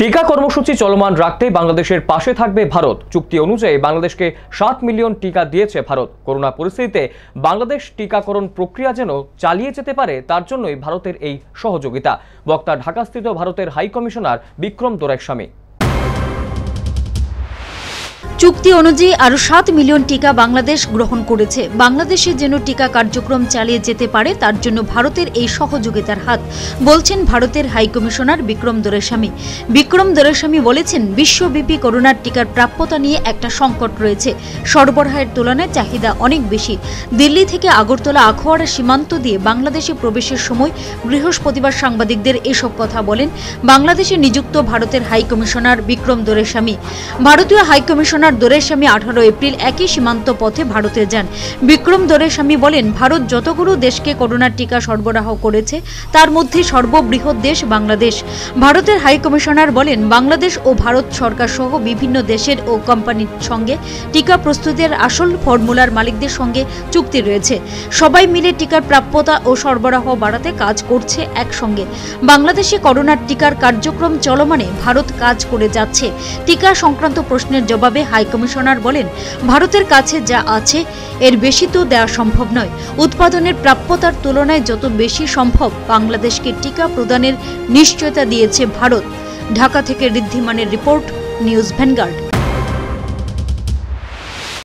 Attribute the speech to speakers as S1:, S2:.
S1: টিকা কর্মসূচি চলমান রাখতে বাংলাদেশের পাশে থাকবে ভারত। চুক্তি অনুযায়ী বাংলাদেশকে সাত মিলিয়ন টিকা দিয়েছে ভারত। করোনা পরিস্থিতিতে বাংলাদেশ টিকাকরণ প্রক্রিয়া যেন চালিয়ে যেতে পারে, তার জন্যই ভারতের এই সহযোগিতা। বক্তা ঢাকাস্থিত ভারতের হাইকমিশনার বিক্রম দোরাইস্বামী।
S2: চুক্তি অনুযায়ী আরও সাত মিলিয়ন টিকা বাংলাদেশ গ্রহণ করেছে। বাংলাদেশে যেন টিকা কার্যক্রম চালিয়ে যেতে পারে, তার জন্য ভারতের এই সহযোগিতার হাত, বলছেন ভারতের হাই কমিশনার বিক্রম দোরেস্বামী। বিক্রম দোরেস্বামী বলেছেন, বিশ্বব্যাপী করোনার টিকার প্রাপ্যতা নিয়ে একটা সংকট রয়েছে। সরবরাহের তুলনায় চাহিদা অনেক বেশি। দিল্লি থেকে আগরতলা আখোয়াড়া সীমান্ত দিয়ে বাংলাদেশে প্রবেশের সময় বৃহস্পতিবার সাংবাদিকদের এসব কথা বলেন বাংলাদেশে নিযুক্ত ভারতের হাই কমিশনার বিক্রম দোরেস্বামী। ভারতীয় হাই কমিশনার দোরেস্বামী আঠারো এপ্রিল একই সীমান্ত পথে ভারতে যান। বিক্রম দোরেস্বামী বলেন, ভারত যতগুলো দেশকে করোনার টিকা সরবরাহ করেছে, তার মধ্যে সর্ববৃহৎ দেশ বাংলাদেশ। ভারতের হাই কমিশনার বলেন, বাংলাদেশ ও ভারত সরকার সহ বিভিন্ন দেশের ও কোম্পানির সঙ্গে টিকা প্রস্তুতের আসল ফর্মুলার মালিকদের সঙ্গে চুক্তি রয়েছে। সবাই মিলে টিকার প্রাপ্যতা ও সরবরাহ বাড়াতে কাজ করছে একসঙ্গে। বাংলাদেশে করোনার টিকার কার্যক্রম চলমানে ভারত কাজ করে যাচ্ছে। টিকা সংক্রান্ত প্রশ্নের জবাবে হাই কমিশনার বলেন, ভারতের কাছে যা আছে, এর বেশি তো দেওয়া সম্ভব নয়। উৎপাদনের প্রাপ্যতার তুলনায় যত বেশি সম্ভব বাংলাদেশকে টিকা প্রদানের নিশ্চয়তা দিয়েছে ভারত। ঢাকা থেকে ঋদ্ধিমানের রিপোর্ট, নিউজ ভ্যানগার্ড।